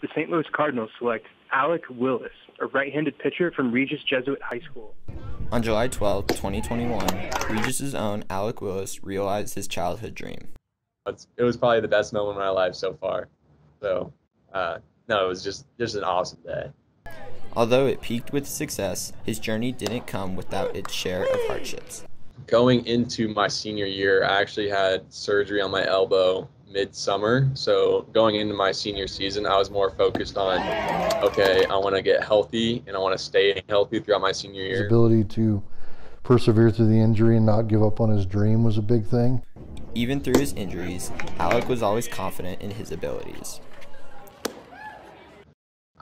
the St. Louis Cardinals select Alec Willis, a right-handed pitcher from Regis Jesuit High School. On July 12, 2021, Regis's own Alec Willis realized his childhood dream. It was probably the best moment of my life so far. So, uh, no, it was just just an awesome day. Although it peaked with success, his journey didn't come without its share of hardships. Going into my senior year, I actually had surgery on my elbow midsummer. So going into my senior season, I was more focused on, okay, I want to get healthy and I want to stay healthy throughout my senior year. His ability to persevere through the injury and not give up on his dream was a big thing. Even through his injuries, Alec was always confident in his abilities.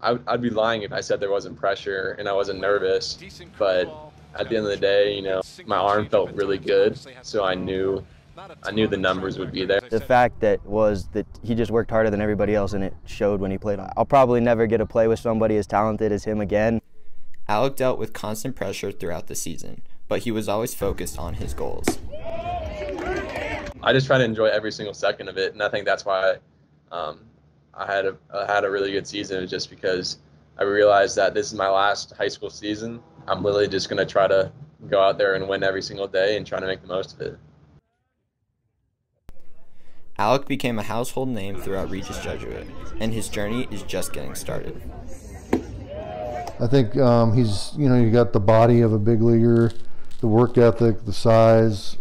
I, would be lying if I said there wasn't pressure and I wasn't nervous, but at the end of the day, you know, my arm felt really good, so I knew I knew the numbers would be there. The fact that was that he just worked harder than everybody else and it showed when he played. I'll probably never get to play with somebody as talented as him again. Alec dealt with constant pressure throughout the season, but he was always focused on his goals. I just try to enjoy every single second of it, and I think that's why um, I had a I had a really good season just because I realized that this is my last high school season. I'm literally just gonna try to go out there and win every single day and try to make the most of it. Alec became a household name throughout Regis Jesuit, and his journey is just getting started. I think um, he's, you know, you got the body of a big leaguer, the work ethic, the size,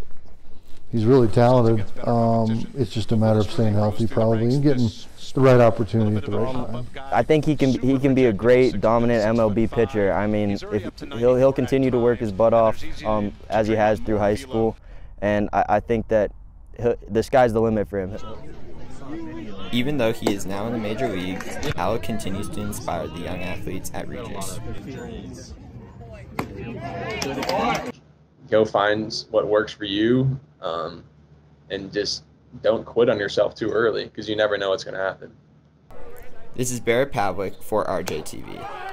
he's really talented. Um, it's just a matter of staying healthy, probably, and getting the right opportunity at the right time. I think he can he can be a great dominant MLB pitcher. I mean, if he'll he'll continue to work his butt off um, as he has through high school, and I, I think that the sky's the limit for him. Even though he is now in the major leagues, Alec continues to inspire the young athletes at Regis go find what works for you um, and just don't quit on yourself too early because you never know what's going to happen. This is Barrett Pavlik for RJTV.